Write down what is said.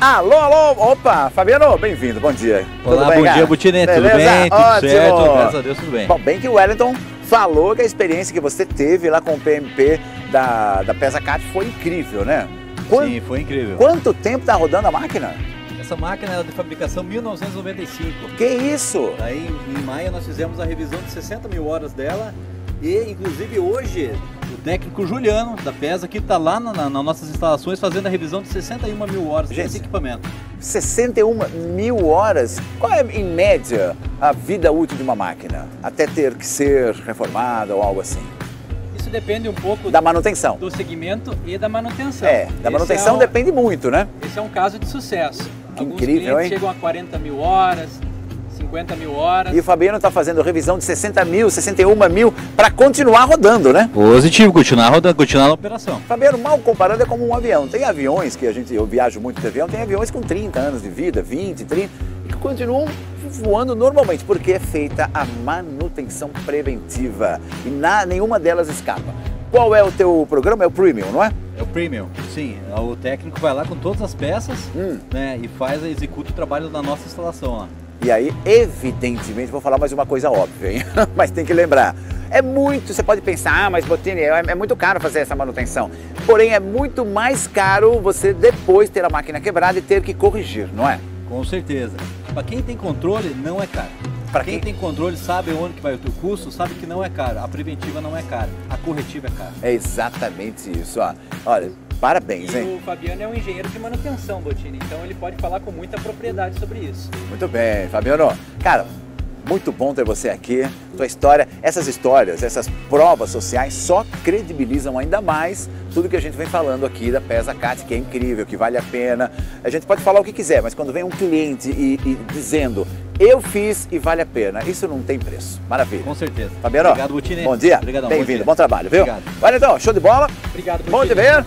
Alô, alô, opa, Fabiano, bem-vindo, bom dia. Olá, tudo bem, bom cara? dia, Butine, tudo bem, tudo Ótimo. certo, graças a Deus, tudo bem. Bom, bem que o Wellington falou que a experiência que você teve lá com o PMP da, da PesaCat foi incrível, né? Sim, foi incrível. Quanto tempo tá rodando a máquina? Essa máquina era de fabricação 1995. Que isso? Aí em maio nós fizemos a revisão de 60 mil horas dela e inclusive hoje o técnico Juliano da PESA que está lá na- na- nas nossas instalações fazendo a revisão de 61 mil horas Gente. desse equipamento. 61 mil horas? Qual é, em média, a vida útil de uma máquina? Até ter que ser reformada ou algo assim? Isso depende um pouco Da manutenção. do segmento e da manutenção. É, da Esse manutenção é um- depende muito, né? Esse é um caso de sucesso. Que Alguns incrível, clientes hein? chegam a 40 mil horas, 50 mil horas. E o Fabiano está fazendo revisão de 60 mil, 61 mil, para continuar rodando, né? Positivo, continuar rodando, continuar na operação. Fabiano, mal comparando, é como um avião. Tem aviões que a gente, eu viajo muito de avião, tem aviões com 30 anos de vida, 20, 30, e que continuam voando normalmente, porque é feita a manutenção preventiva e na, nenhuma delas escapa. Qual é o teu programa? É o Premium, não é? É o premium, sim. O técnico vai lá com todas as peças Hum. né, e faz, executa o trabalho da nossa instalação lá. E aí, evidentemente, vou falar mais uma coisa óbvia, hein? mas tem que lembrar. É muito, você pode pensar, ah, mas Botini, é, é muito caro fazer essa manutenção. Porém, é muito mais caro você depois ter a máquina quebrada e ter que corrigir, não é? Com certeza. Para quem tem controle, não é caro. Para quem quem- tem controle, sabe onde que vai o teu custo, sabe que não é caro. A preventiva não é cara, a corretiva é cara. É exatamente isso, ó. Olha, parabéns, E hein? o Fabiano é um engenheiro de manutenção, Botini, então ele pode falar com muita propriedade sobre isso. Muito bem, Fabiano. Cara, muito bom ter você aqui. Tua história, essas histórias, essas provas sociais só credibilizam ainda mais tudo que a gente vem falando aqui da Pesa Cat, que é incrível, que vale a pena. A gente pode falar o que quiser, mas quando vem um cliente e, e dizendo eu fiz e vale a pena, isso não tem preço. Maravilha. Com certeza. Fabiano, Obrigado, Butini. bom dia. Bem-vindo, bom trabalho, viu? Obrigado. Olha então, show de bola. Obrigado, Bom te ver.